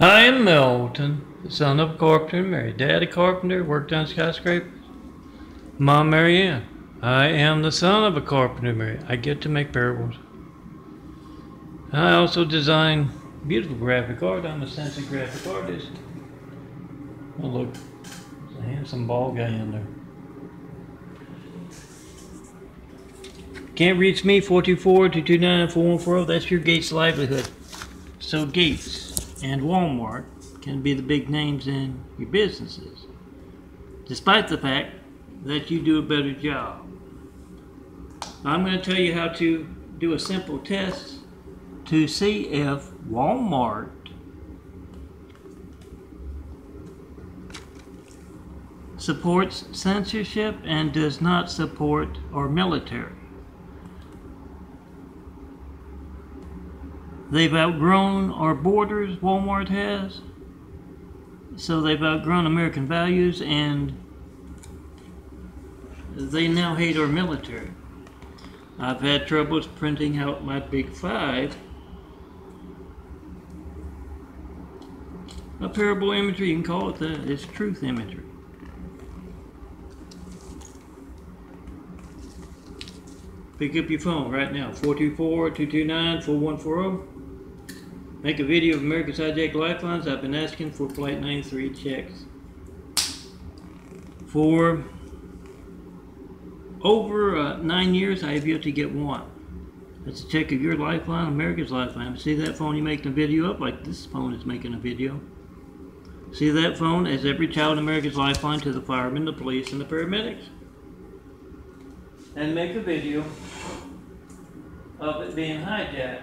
I am Melton, the son of a carpenter and married. Daddy carpenter, worked on skyscrapers. Mom Marianne. I am the son of a carpenter and married. I get to make parables. I also design beautiful graphic art. I'm a sensitive graphic artist. Oh look, there's a handsome bald guy in there. Can't reach me, 424-229-4140. That's your Gates livelihood. So Gates and Walmart can be the big names in your businesses, despite the fact that you do a better job. I'm going to tell you how to do a simple test to see if Walmart supports censorship and does not support our military. They've outgrown our borders, Walmart has. So they've outgrown American values and they now hate our military. I've had troubles printing out my big five. A parable imagery, you can call it that. It's truth imagery. Pick up your phone right now, 424-229-4140. Make a video of America's hijacked lifelines. I've been asking for Flight 93 checks. For over uh, nine years, I have yet to get one. That's a check of your lifeline, America's lifeline. See that phone you making a video up like this phone is making a video. See that phone as every child in America's lifeline to the firemen, the police, and the paramedics. And make a video of it being hijacked.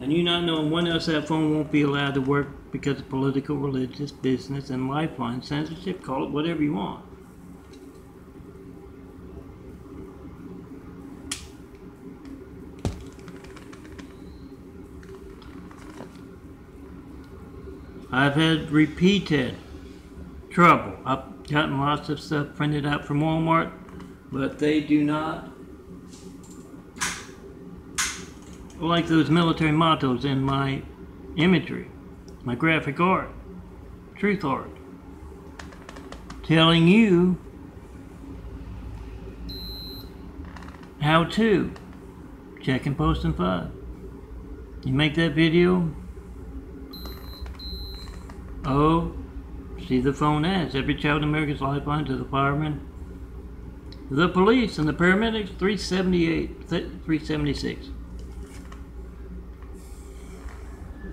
And you not knowing when else that phone won't be allowed to work because of political, religious, business, and lifeline censorship, call it whatever you want. I've had repeated trouble. I've gotten lots of stuff printed out from Walmart, but they do not like those military mottos in my imagery, my graphic art, truth art, telling you how to check and post and five. You make that video, oh, see the phone ads, every child in America's lifeline to the firemen, the police and the paramedics, 378, 376.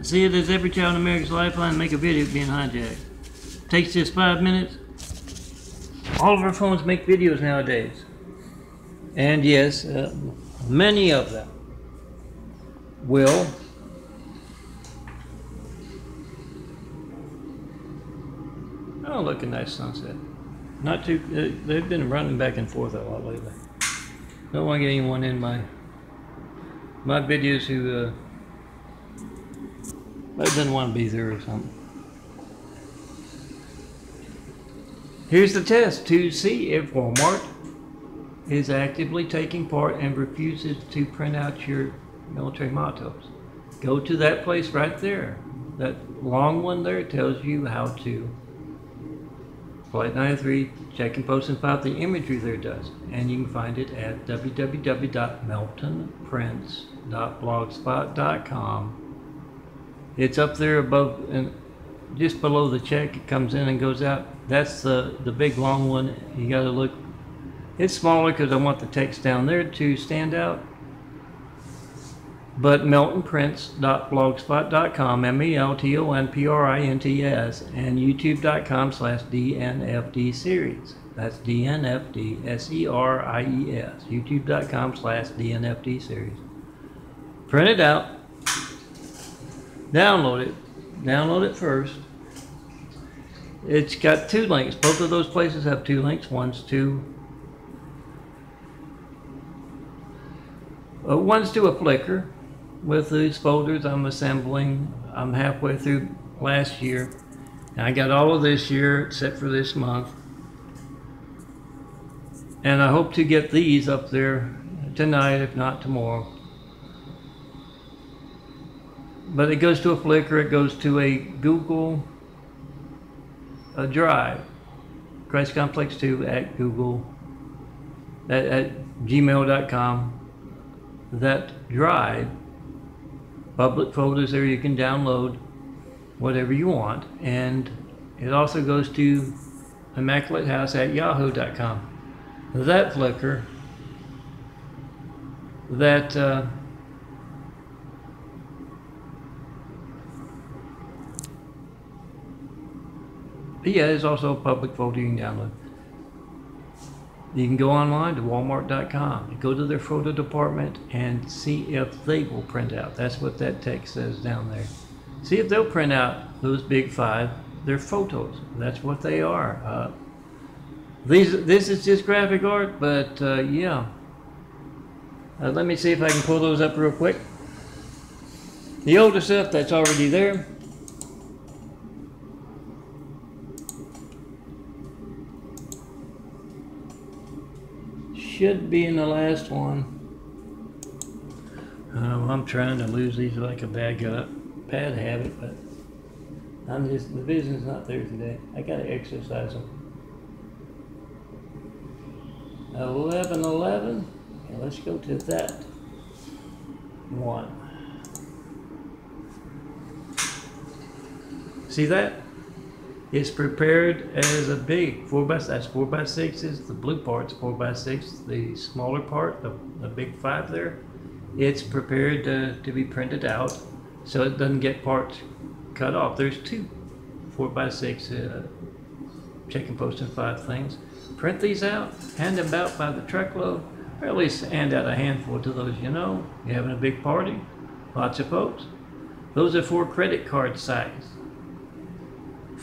See it as every child in America's lifeline make a video being hijacked. Takes just five minutes. All of our phones make videos nowadays. And yes, uh, many of them will Oh, look, a nice sunset. Not too, uh, they've been running back and forth a lot lately. Don't want to get anyone in my, my videos who, uh, I didn't want to be there or something. Here's the test to see if Walmart is actively taking part and refuses to print out your military mottos. Go to that place right there. That long one there tells you how to. Flight 93, check and post and file the imagery there does. And you can find it at www.meltonprints.blogspot.com it's up there above and just below the check. It comes in and goes out. That's the, the big long one. You got to look. It's smaller because I want the text down there to stand out. But meltonprints.blogspot.com, M-E-L-T-O-N-P-R-I-N-T-S, and youtube.com slash DNFD series. That's DNFD, S-E-R-I-E-S, youtube.com slash DNFD series. Print it out, download it. Download it first. It's got two links. Both of those places have two links. One's to uh, one's to a Flickr with these folders I'm assembling. I'm halfway through last year. And I got all of this year except for this month. And I hope to get these up there tonight, if not tomorrow. But it goes to a Flickr, it goes to a Google a Drive, Christ Complex 2 at Google, at, at gmail.com. That Drive, public folders there you can download whatever you want, and it also goes to Immaculate House at yahoo.com. That Flickr, that uh, yeah, there's also a public can download. You can go online to walmart.com, go to their photo department and see if they will print out. That's what that text says down there. See if they'll print out those big five. They're photos. That's what they are. Uh, these, this is just graphic art, but uh, yeah. Uh, let me see if I can pull those up real quick. The older stuff that's already there. Should be in the last one. Uh, I'm trying to lose these like a bad gut, bad habit, but I'm just the vision's not there today. I gotta exercise them. 11 11 and let's go to that one see that it's prepared as a big 4 by that's 4 by 6 is the blue part's 4 by 6 the smaller part the, the big 5 there it's prepared to, to be printed out so it doesn't get parts cut off there's two 4 by 6 uh, checking post and 5 things print these out, hand them out by the truckload, or at least hand out a handful to those you know. You're having a big party, lots of folks. Those are for credit card size.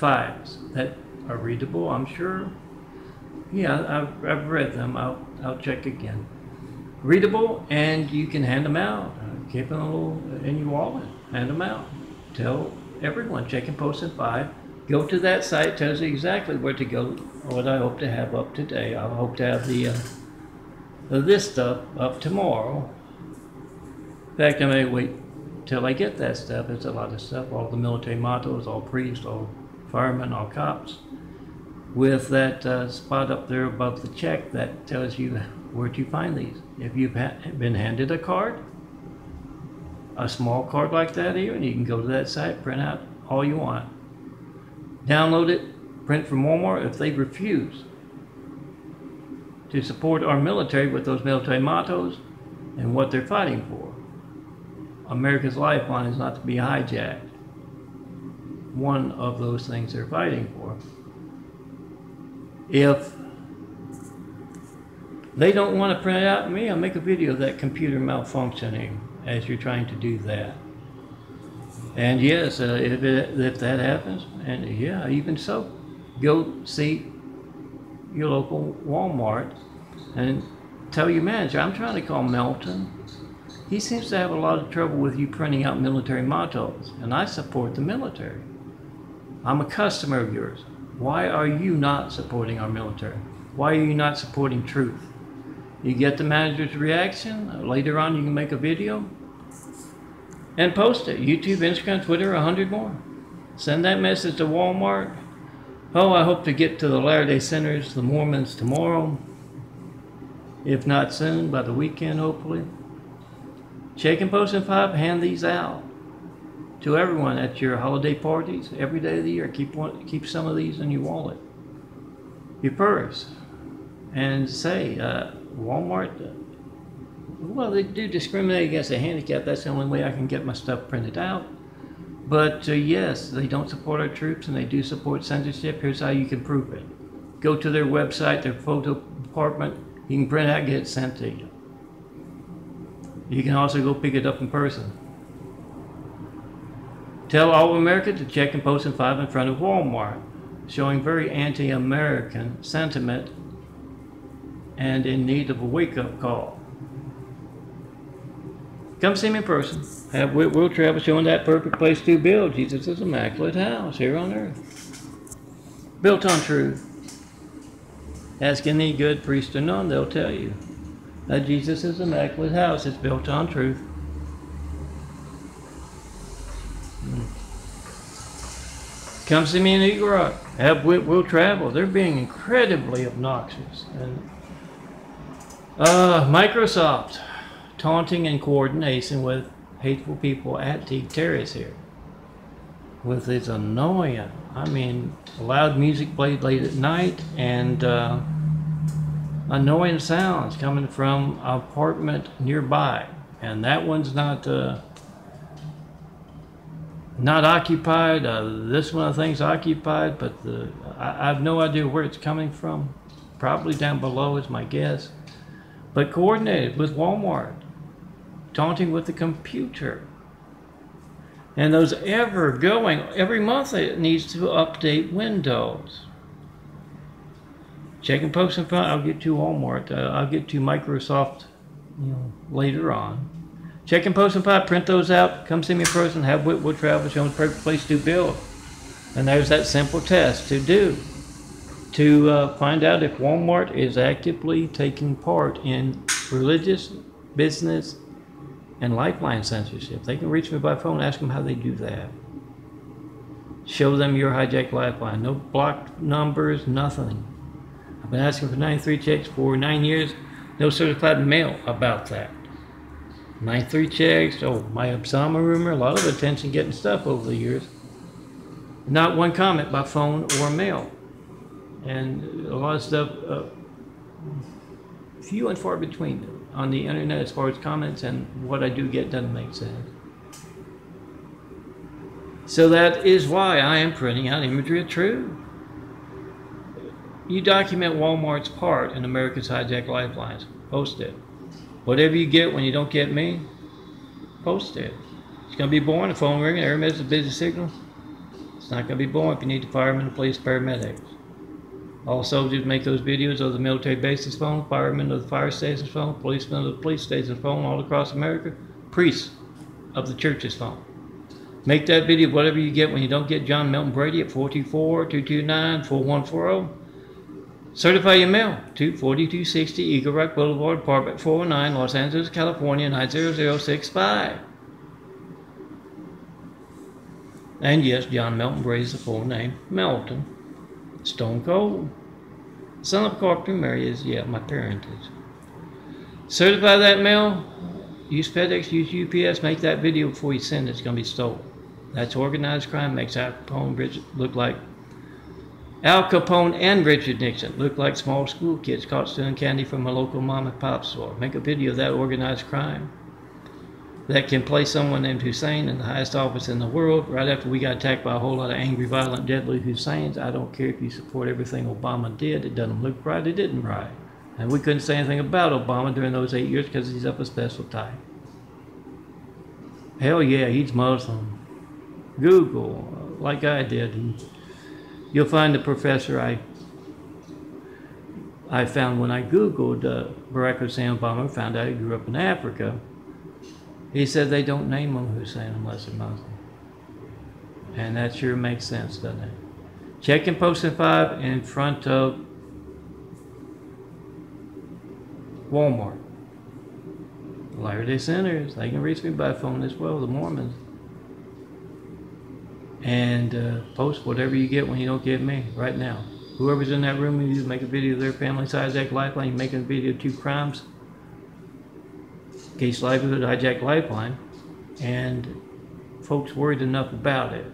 Fives that are readable, I'm sure. Yeah, I've, I've read them. I'll, I'll check again. Readable, and you can hand them out. Keep them a little in your wallet. Hand them out. Tell everyone, check and post and five. Go to that site, tells you exactly where to go what I hope to have up today. I hope to have the, uh, this stuff up tomorrow. In fact, I may wait till I get that stuff. It's a lot of stuff. All the military mottos, all priests, all firemen, all cops. With that uh, spot up there above the check that tells you where to find these. If you've ha been handed a card, a small card like that even, you can go to that site, print out all you want. Download it, print from Walmart if they refuse to support our military with those military mottos and what they're fighting for. America's lifeline is not to be hijacked. One of those things they're fighting for. If they don't want to print out me, I'll make a video of that computer malfunctioning as you're trying to do that. And yes, uh, if, it, if that happens, and yeah, even so, go see your local Walmart and tell your manager, I'm trying to call Melton. He seems to have a lot of trouble with you printing out military mottos, and I support the military. I'm a customer of yours. Why are you not supporting our military? Why are you not supporting truth? You get the manager's reaction. Later on, you can make a video and post it. YouTube, Instagram, Twitter, a hundred more. Send that message to Walmart Oh, I hope to get to the Latter day Saints, the Mormons, tomorrow. If not soon, by the weekend, hopefully. Check and post and five, hand these out to everyone at your holiday parties every day of the year. Keep one, keep some of these in your wallet, your purse, and say uh, Walmart. Uh, well, they do discriminate against a handicap. That's the only way I can get my stuff printed out. But uh, yes, they don't support our troops and they do support censorship. Here's how you can prove it. Go to their website, their photo department. You can print out, get it sent to you. You can also go pick it up in person. Tell all America to check and post in five in front of Walmart, showing very anti-American sentiment and in need of a wake-up call. Come see me in person. Have Will Travel showing that perfect place to build Jesus' immaculate house here on earth. Built on truth. Ask any good priest or none, they'll tell you that Jesus' immaculate house is built on truth. Come see me in Eagle Rock. Have we, we'll travel. They're being incredibly obnoxious. And uh, Microsoft taunting and coordination with hateful people at Teague Terrace here. With its annoying, I mean, loud music played late at night and uh, annoying sounds coming from an apartment nearby. And that one's not uh, not occupied. Uh, this one I think's occupied, but the, I, I have no idea where it's coming from. Probably down below is my guess. But coordinated with Walmart, taunting with the computer. And those ever going, every month it needs to update Windows. Checking posts and fun, I'll get to Walmart. Uh, I'll get to Microsoft you know, later on. Check and post and pipe, print those out, come see me in person, have Whitwood Travel Show, the perfect place to build. And there's that simple test to do to uh, find out if Walmart is actively taking part in religious, business, and lifeline censorship. They can reach me by phone, ask them how they do that. Show them your hijacked lifeline. No blocked numbers, nothing. I've been asking for 93 checks for nine years. No certified mail about that. 93 checks. Oh, my Osama rumor. A lot of attention getting stuff over the years. Not one comment by phone or mail. And a lot of stuff, uh, few and far between on the internet as far as comments and what I do get doesn't make sense. So that is why I am printing out imagery of truth. You document Walmart's part in America's hijacked lifelines. Post it. Whatever you get when you don't get me, post it. It's going to be boring. The phone ringing, every minute's a busy signal. It's not going to be boring if you need the firemen, the police, paramedics. All soldiers make those videos of the military bases phone, firemen of the fire station's phone, policemen of the police station's phone all across America, priests of the church's phone. Make that video whatever you get when you don't get John Melton Brady at 424-229-4140. Certify your mail to 4260 Eagle Rock Boulevard, Apartment 409, Los Angeles, California 90065. And yes, John Melton Brady is the full name. Melton. Stone Cold. Son of Carpenter Mary is, yeah, my parentage. Certify that mail. Use FedEx, use UPS. Make that video before you send it. It's going to be stolen. That's organized crime. Makes Al Capone Bridget look like Al Capone and Richard Nixon look like small school kids caught stealing candy from a local mom and pop store. Make a video of that organized crime that can place someone named Hussein in the highest office in the world right after we got attacked by a whole lot of angry, violent, deadly Husseins. I don't care if you support everything Obama did. It doesn't look right. It didn't right. And we couldn't say anything about Obama during those eight years because he's up a special type. Hell yeah, he's Muslim. Google, uh, like I did. You'll find the professor I I found when I Googled uh, Barack Hussein Obama, found out he grew up in Africa he said they don't name them Hussein unless they're Muslim. And that sure makes sense, doesn't it? Checking posting five in front of Walmart. Latter day Sinners, they can reach me by phone as well, the Mormons. And uh, post whatever you get when you don't get me right now. Whoever's in that room, you make a video of their family size act lifeline, you make a video of two crimes, Gates Livelihood Hijack Lifeline, and folks worried enough about it.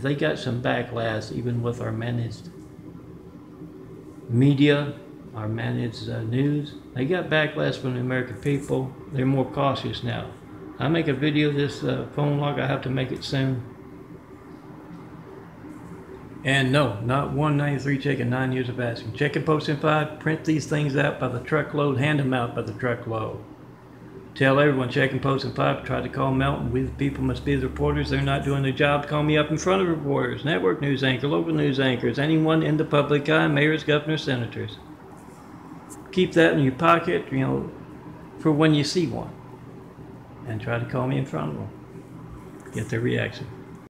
They got some backlash even with our managed media, our managed uh, news. They got backlash from the American people. They're more cautious now. I make a video of this uh, phone log. I have to make it soon. And no, not 193 checking nine years of asking. Check and post in five, print these things out by the truckload, hand them out by the truckload. Tell everyone checking posts and pipe, try to call Melton. We the people must be the reporters. They're not doing their job. Call me up in front of reporters, network news anchor, local news anchors, anyone in the public eye, mayors, governors, senators. Keep that in your pocket, you know, for when you see one. And try to call me in front of them. Get their reaction.